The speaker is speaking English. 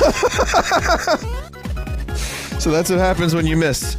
so that's what happens when you miss.